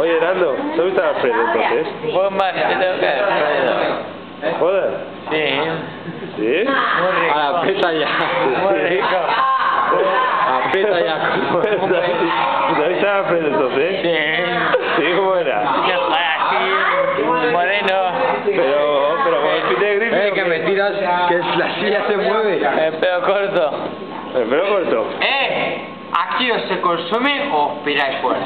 Oye, Nando, ¿te gusta Alfredo entonces? Buen más que tengo que Alfredo. Joder. Sí. ¿Sí? Muy rico. A la peta ya. Muy rico. A peta ya. ¿Te gusta Alfredo entonces? Sí. ¿Sí? ¿Cómo era? Así, moreno. Pero, pero con el pite de gripe. Eh, que me tiras, que la silla se mueve. El pelo corto. El pelo corto. ¡Eh! ¿Aquí o se consume o os piráis fuera?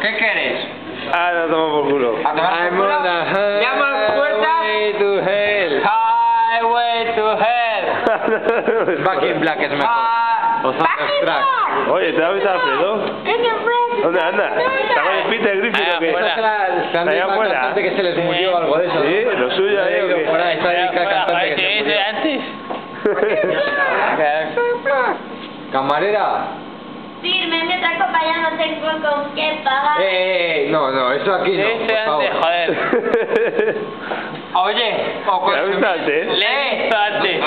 ¿Qué queréis? Ah, no toma por culo. ¿A tomar por culo? a ¡Llamo a puertas! highway to hell. Highway to hell. Back in Black es mejor. Ah, O Thunderstruck. Oye, ¿te ha visto Alfredo? ¿Dónde anda? ¿Está con el gripe Allá o qué? afuera. Esa es la- la Allá afuera. que se les murió algo de eso. ¿no? Sí, lo suyo está ahí, Bueno, cantante que ¿qué se hice murió. antes? Camarera. Firme, mi otra copa ya no tengo con qué pagar. Eh, eh, eh, no, no, eso aquí ¿Qué no, por antes? favor. Joder. Oye.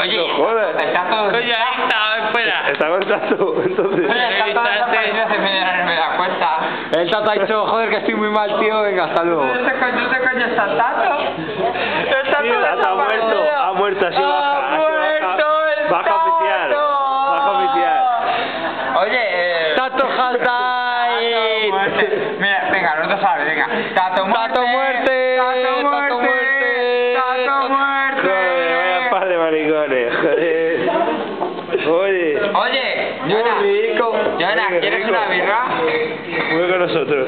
Oye, No jodas. está todo... Coño, ahí estaba fuera. Está entonces. Oye, está todo desaparecido me da cuenta. El tata ha dicho, joder, que estoy muy mal, tío, venga, hasta luego. ¿Este coño, coño está tato? Está Sí, el tato ha muerto, ha muerto, así ¡Ha baja, así muerto baja. el Baja oficial, tato! baja oficial. Oye, eh... Muerte. Mira, venga, no te sabes, venga. Tato muerte. Tato muerte. Tato muerte. Tato muerte. Tato muerte. Joder, vaya par de maricones, joder. Oye, Oye, Muy rico. Jonah, ¿quieres rico. una birra? muy con nosotros.